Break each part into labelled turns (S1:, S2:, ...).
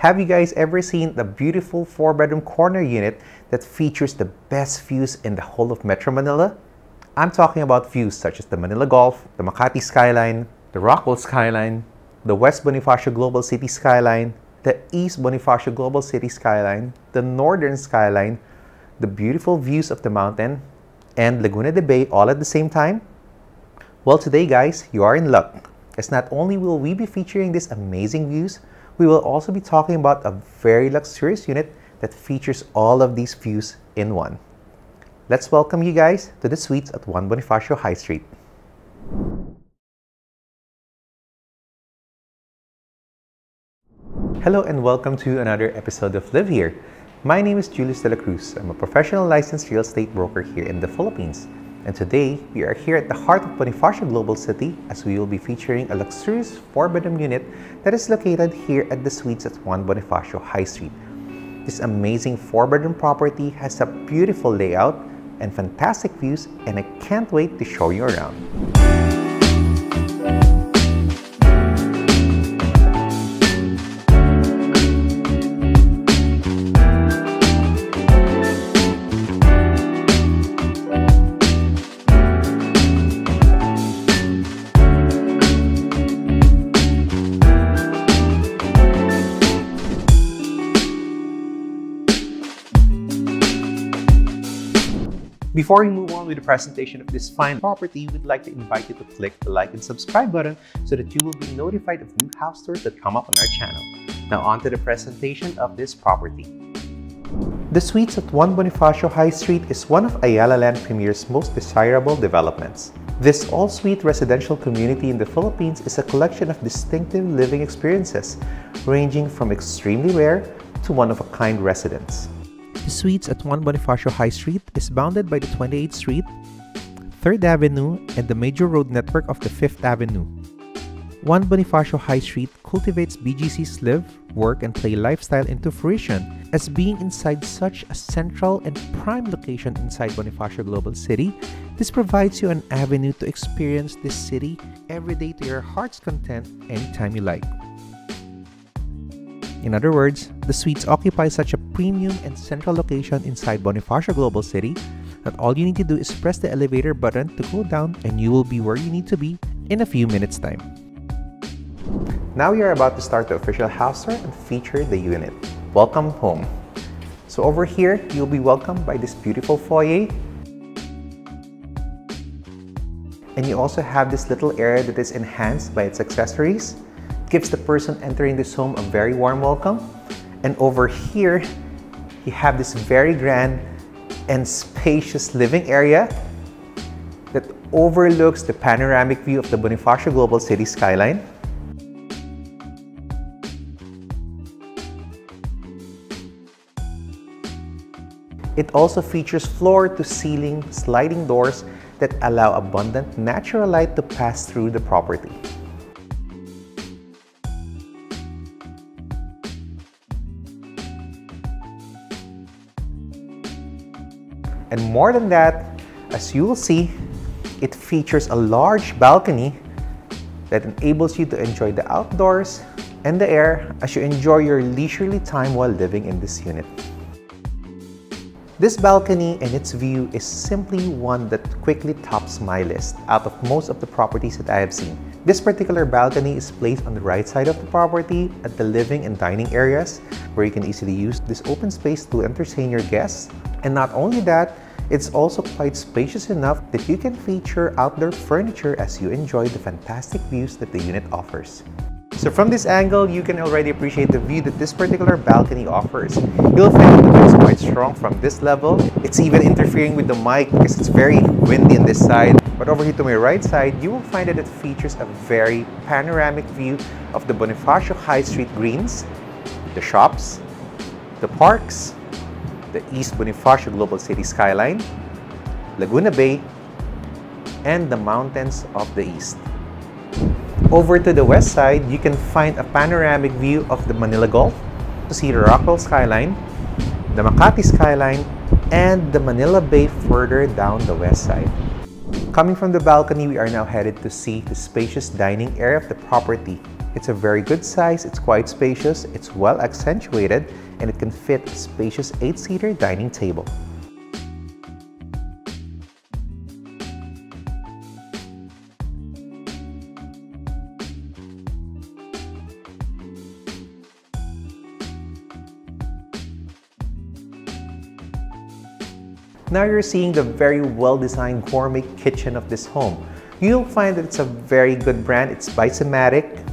S1: Have you guys ever seen the beautiful 4-bedroom corner unit that features the best views in the whole of Metro Manila? I'm talking about views such as the Manila Golf, the Makati skyline, the Rockwell skyline, the West Bonifacio Global City skyline, the East Bonifacio Global City skyline, the Northern skyline, the beautiful views of the mountain, and Laguna de Bay all at the same time? Well, today guys, you are in luck, as not only will we be featuring these amazing views, we will also be talking about a very luxurious unit that features all of these views in one. Let's welcome you guys to the suites at 1 Bonifacio High Street. Hello and welcome to another episode of Live Here. My name is Julius De La Cruz. I'm a professional licensed real estate broker here in the Philippines. And today, we are here at the heart of Bonifacio Global City as we will be featuring a luxurious 4-bedroom unit that is located here at the Suites at 1 Bonifacio High Street. This amazing 4-bedroom property has a beautiful layout and fantastic views and I can't wait to show you around. Before we move on with the presentation of this fine property, we'd like to invite you to click the like and subscribe button so that you will be notified of new house tours that come up on our channel. Now on to the presentation of this property. The Suites at 1 Bonifacio High Street is one of Ayala Land Premier's most desirable developments. This all-suite residential community in the Philippines is a collection of distinctive living experiences, ranging from extremely rare to one-of-a-kind residence. The Suites at 1 Bonifacio High Street is bounded by the 28th Street, 3rd Avenue, and the major road network of the 5th Avenue. 1 Bonifacio High Street cultivates BGC's live, work, and play lifestyle into fruition as being inside such a central and prime location inside Bonifacio Global City. This provides you an avenue to experience this city every day to your heart's content anytime you like. In other words, the suites occupy such a premium and central location inside Bonifacio Global City that all you need to do is press the elevator button to go down and you will be where you need to be in a few minutes time. Now we are about to start the official house tour and feature the unit. Welcome home. So over here, you'll be welcomed by this beautiful foyer. And you also have this little area that is enhanced by its accessories gives the person entering this home a very warm welcome. And over here, you have this very grand and spacious living area that overlooks the panoramic view of the Bonifacio Global City skyline. It also features floor-to-ceiling sliding doors that allow abundant natural light to pass through the property. And more than that, as you will see, it features a large balcony that enables you to enjoy the outdoors and the air as you enjoy your leisurely time while living in this unit. This balcony and its view is simply one that quickly tops my list out of most of the properties that I have seen. This particular balcony is placed on the right side of the property at the living and dining areas where you can easily use this open space to entertain your guests and not only that, it's also quite spacious enough that you can feature outdoor furniture as you enjoy the fantastic views that the unit offers. So from this angle, you can already appreciate the view that this particular balcony offers. You'll find that it's quite strong from this level. It's even interfering with the mic because it's very windy on this side. But over here to my right side, you will find that it features a very panoramic view of the Bonifacio High Street greens, the shops, the parks, the East Bonifacio Global City skyline, Laguna Bay, and the mountains of the east. Over to the west side, you can find a panoramic view of the Manila Golf, to see the Rockwell skyline, the Makati skyline, and the Manila Bay further down the west side. Coming from the balcony, we are now headed to see the spacious dining area of the property It's a very good size, it's quite spacious, it's well accentuated, and it can fit a spacious 8-seater dining table. Now you're seeing the very well-designed gourmet kitchen of this home. You'll find that it's a very good brand. It's Biomatic.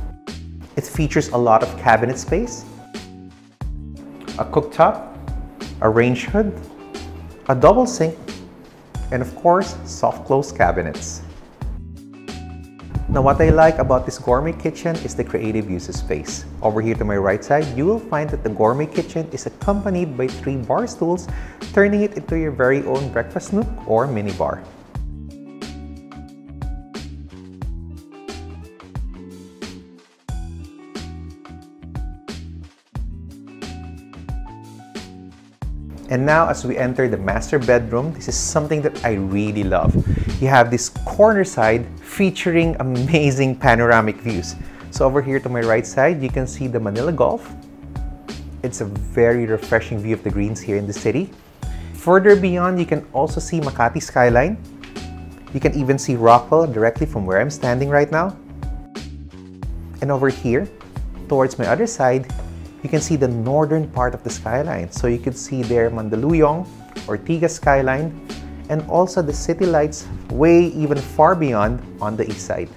S1: It features a lot of cabinet space, a cooktop, a range hood, a double sink, and of course, soft close cabinets. Now what I like about this gourmet kitchen is the creative use of space. Over here to my right side, you will find that the gourmet kitchen is accompanied by three bar stools, turning it into your very own breakfast nook or mini bar. And now as we enter the master bedroom, this is something that I really love. You have this corner side featuring amazing panoramic views. So over here to my right side, you can see the Manila Golf. It's a very refreshing view of the greens here in the city. Further beyond, you can also see Makati skyline. You can even see Rockwell directly from where I'm standing right now. And over here, towards my other side, you can see the northern part of the skyline. So you can see there Mandaluyong, Ortigas skyline, and also the city lights way even far beyond on the east side.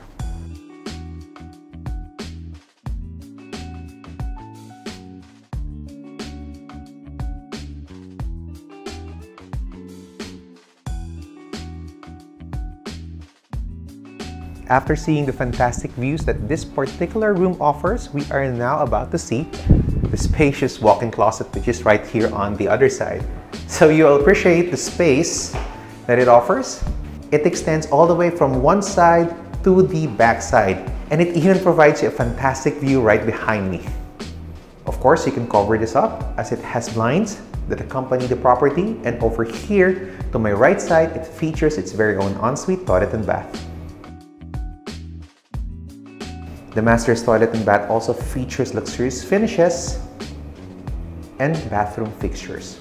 S1: After seeing the fantastic views that this particular room offers, we are now about to see the spacious walk-in closet which is right here on the other side. So you'll appreciate the space that it offers. It extends all the way from one side to the back side and it even provides you a fantastic view right behind me. Of course, you can cover this up as it has blinds that accompany the property and over here to my right side, it features its very own ensuite toilet and bath. The master's toilet and bath also features luxurious finishes and bathroom fixtures.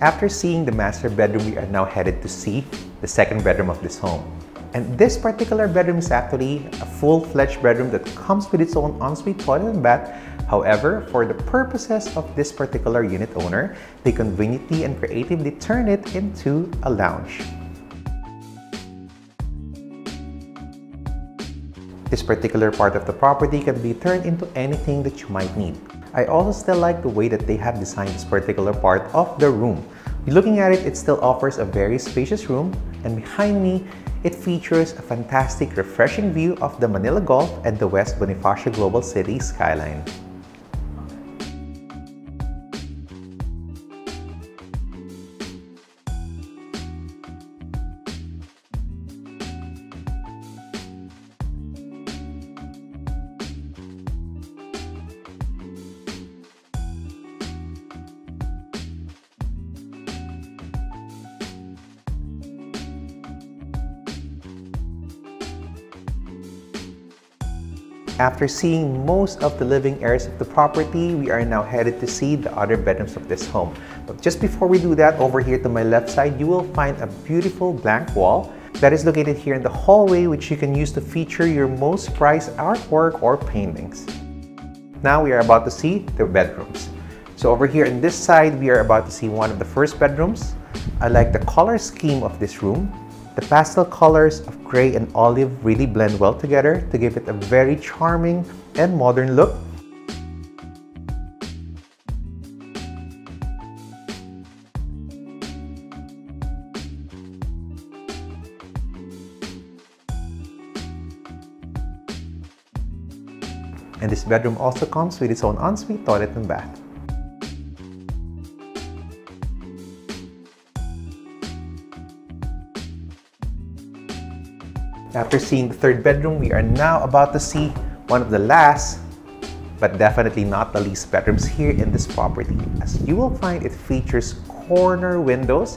S1: After seeing the master bedroom, we are now headed to see the second bedroom of this home. And this particular bedroom is actually a full-fledged bedroom that comes with its own ensuite toilet and bath However, for the purposes of this particular unit owner, they conveniently and creatively turn it into a lounge. This particular part of the property can be turned into anything that you might need. I also still like the way that they have designed this particular part of the room. Looking at it, it still offers a very spacious room and behind me, it features a fantastic refreshing view of the Manila Golf and the West Bonifacio Global City skyline. After seeing most of the living areas of the property, we are now headed to see the other bedrooms of this home. But just before we do that, over here to my left side, you will find a beautiful blank wall that is located here in the hallway which you can use to feature your most prized artwork or paintings. Now we are about to see the bedrooms. So over here in this side, we are about to see one of the first bedrooms. I like the color scheme of this room. The pastel colors of gray and olive really blend well together to give it a very charming and modern look. And this bedroom also comes with its own ensuite toilet and bath. After seeing the third bedroom, we are now about to see one of the last, but definitely not the least bedrooms here in this property. As you will find, it features corner windows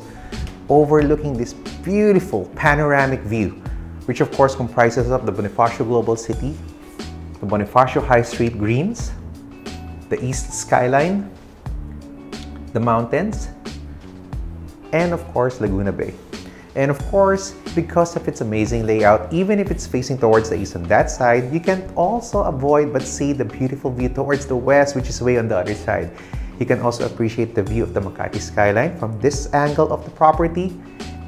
S1: overlooking this beautiful panoramic view, which of course comprises of the Bonifacio Global City, the Bonifacio High Street Greens, the east skyline, the mountains, and of course Laguna Bay. And of course, because of its amazing layout, even if it's facing towards the east on that side, you can also avoid but see the beautiful view towards the west, which is way on the other side. You can also appreciate the view of the Makati skyline from this angle of the property.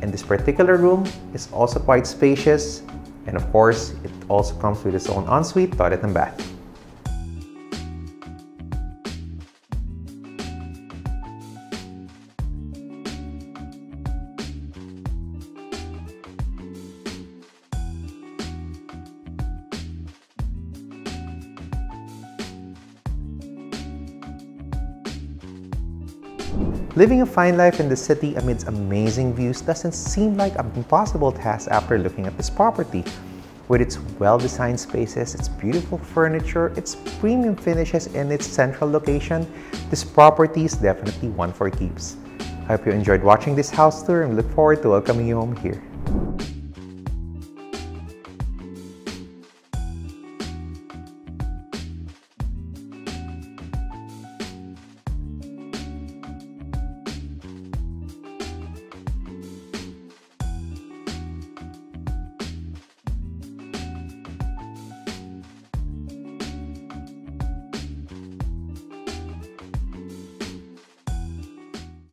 S1: And this particular room is also quite spacious. And of course, it also comes with its own ensuite, toilet and bath. Living a fine life in the city amidst amazing views doesn't seem like an impossible task after looking at this property. With its well-designed spaces, its beautiful furniture, its premium finishes, and its central location, this property is definitely one for keeps. I hope you enjoyed watching this house tour and look forward to welcoming you home here.